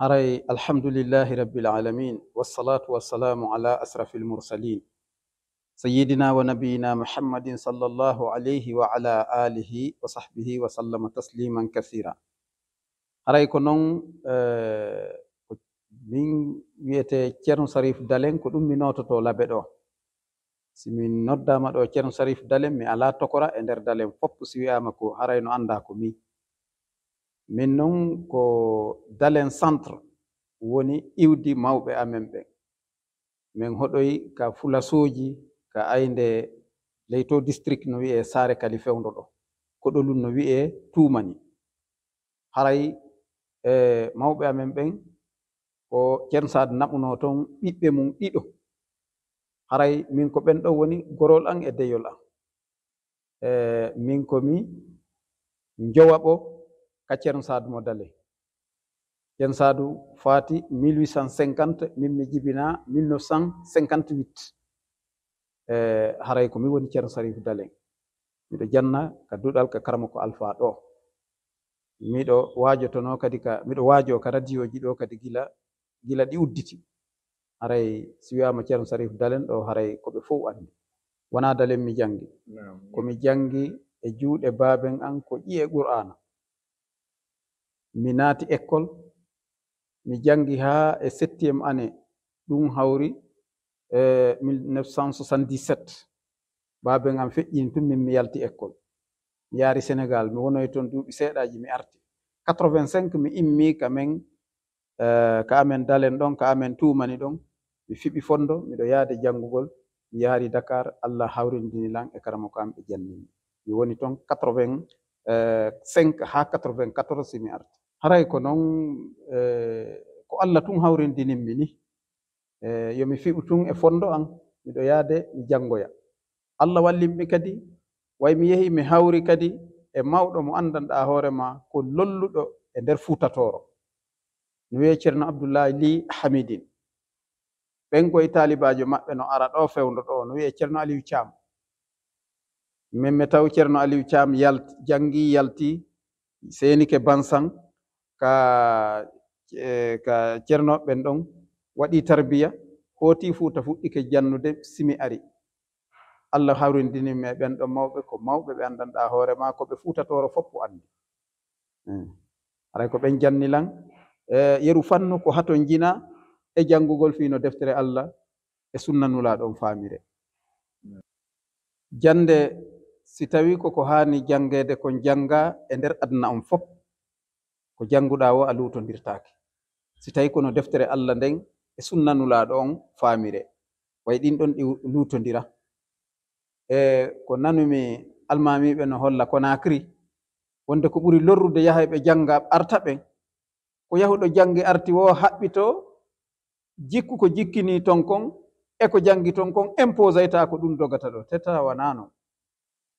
هاري الحمد لله رب العالمين والصلاة والسلام على أسرف المرسلين. سيدنا ونبينا محمد صلى الله عليه وعلى آله وصحبه وسلم تسليما كثيرا. هاري آه، كنون من ويتا كيرن صريف دالين كن أمي نوتو لابدو. سمين نودا مدو كيرن صريف دالين مي ألا تقرأ إندر دالين فوق سيوامكو هاري نو أنداكو مي. min noon ko dalen centre woni iwdi mawɓe amen ɓen min hoɗoy ka fulasooji ka aynde leyto district no wi'ee saare kali fewndo ɗo. Koɗolum no wi'ee tuumani. Haray e mawɓe amen ɓen ko ceernsad naɓunoo toon ɓiɓɓe mum ɗiɗo. Haray min ko ɓen ɗo woni gorol an e deyol an. E min komi jowa ɓo ka ceerno saadu mo dale ceerno saadu fati 1850 min mi jibina 1958 e haray komi woni ceerno sarif dalen miɗo janna ka duɗal ka karama ko alpha ɗo. Miɗo wajotono kadi ka miɗo waajo ka radio ji ɗo kadi gila gila ɗi udditi. Haray si wiyama ceerno sarif dalen ɗo haray koɓe fof andi wona dalen mi jangi komi jangi e juuɗe baben an ko ƴiye qur'ana mi naati école mi janngi haa e septiéme année ɗum hawri e 1977 baabe ngam feƴƴini tun min mi yalti école mi yaari sénégal mi wonoy toon duuɓi seeɗaji mi arti. 85 mi immi kamen e, ka amen dalen ɗon ka amen tumani ɗon. Mi fiɓi fondo miɗo yaade janngugol mi yaari dakar. Allah hawrindini lan e karamo ko am ɓe jannini mi woni toon 85 ha 94 mi arti. haray ko noon e, ko allah tun hawrindininmi ni. E, yomi fiɓu tun e fondo an miɗo yaade mi janngoya. Allah wallinmi kadi way mi yehi mi hawri kadi e mawɗo mo anndanɗa hoore ma ko lolluɗo e nder fuutatoro. No wiye ceerno abdoullahi li hamidin. Ɓen koye taalibajo maɓɓe no ara ɗo fewndo ɗo no wiye ceerno aliou thiam min mi taw ceerno aliou thiam yalt jangi yalti seeni ke bansan ka ka ceernoɓeɓen ɗon waɗi tarbiya hooti fuu ta fuɗɗike jannude simi ari. Allah hawrindini me ɓen ɗon mawɓe ko mawɓe ɓe anndanɗaa hoore ma ko ɓe fuutatoro foppo anndi. Eh, Aray ko ɓen jannilan e, yeru fannu ko haton jina e janngugol fiino deftere allah e sunnanula ɗon faamire. Jannde si tawi koko haani janngeede kon jannga e nder aduna on fof ko jannguɗa o a lutodirtake si tawi kono deftere allah nden e sunnanulaɗo on faamire way ɗin ɗon ɗi lutodira e ko nanumi almamiɓe no holla konakri wonde ko ɓuri lorrude yaha ɓe jannga arta ɓen ko yahuɗo janngi arti wo haɓɓito jikku ko jikkini ton kon e ko janngi ton kon imposayta ko ɗum dogata ɗo tetta wanano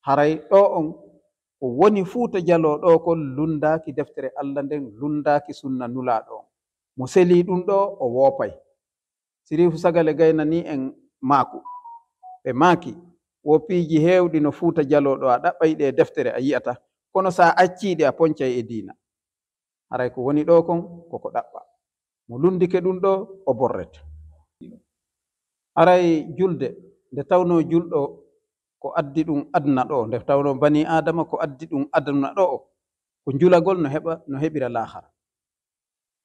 haray ɗo on ko woni fuu to jalooɗo kon lundaaki deftere allah nden lundaaki sunna nulaaɗo. On mo selii ɗum ɗo o woopay. Sirifu sagale gayna ni en maaku ɓe maaki. Wopiiji heewɗi no fuuta jaloɗo a ɗaɓɓay ɗe deftere a yi'ata. Kono so a acciiɗe a poncay e diina. Haray ko woni ɗo kon koko ɗaɓɓa. Mo lundike ɗum ɗo o borrete. Haray julde nde tawno julɗo ko addi ɗum adna ɗo. Nde tawno bani adama ko addi ɗum adna ɗo. Ko julagol no heɓa no heɓira lahara.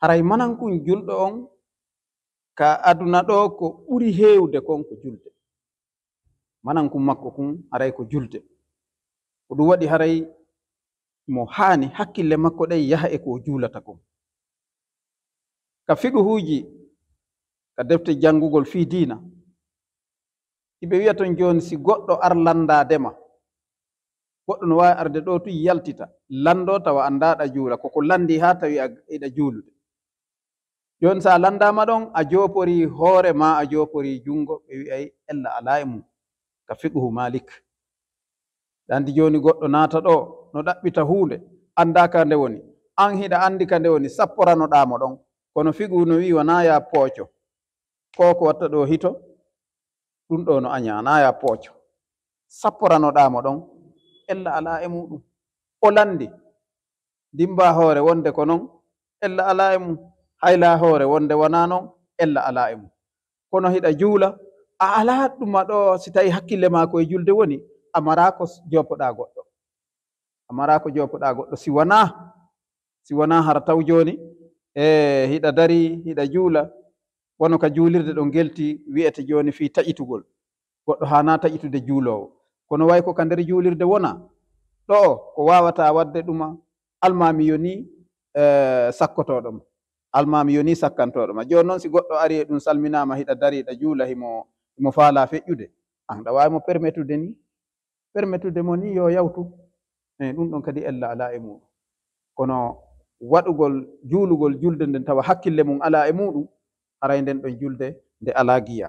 Haray manankun julɗo on ka aduna ɗo ko ɓuri heewde kon ko julde. Manankun makko kun haray ko julde. Ko ɗum waɗi haray mo haani hakkille makko ɗen yaha e ko juulata kon. Ka figuhuuji ka defte janngugol fii diina. iɓe wiya ton joni si goɗɗo ar landadema goɗɗo no wawi arde ɗo tu yaltita. Lando tawa andaɗa juula. Koko landi ha tawi eɗa juulude. Joni sa landama ɗon a jopori hoore ma a jopori jungo ɓe wi'ay ella ala e mum ka fiqhu malik. Andi joni goɗɗo naata ɗo no ɗaɓɓita hunde anda ka nde woni. An hiɗa andi ka nde woni sapporanoɗamo ɗon. Kono figu no wi wona ya pooco. Ko ko watta ɗo hito? ɗum ɗo no a nyanaya pooco sapporanoɗamo ɗon ella ala e muɗum. O landi dimba hoore wonde ko non ella ala e mum. Hayla hoore wonde wona non ella ala e mum. Kono hiɗa juula a ala ɗuma ɗo si tawi hakkille maako e julde woni a marako jopoɗa goɗɗo. A marako jopoɗa goɗɗo. Si wona si wona hara taw joni e hiɗa dari hiɗa juula wono ka juulirde ɗo gelti wi'ete jooni fii taƴitugol. Goɗɗo haa naa taƴitude juuloowo. Kono way ko ka nder juulirde wona? Ɗo ko waawata waɗde ɗuma. Almami yo ni eh, sakkotooɗo ma. Almami yo ni sakkantooɗo ma. Jooni noon si goɗɗo ari e ɗum salminaama hiɗa dariiɗa juula himo himo faala feƴƴude. An ɗa waawi mo permettude ni permettude mo ni yo yawtu. Eyi ɗum ɗon kadi ella alaa e muɗum kono waɗugol juulugol julde nden tawa hakkille mum alaa e muɗum araynden ɗo julde nde alaa giya.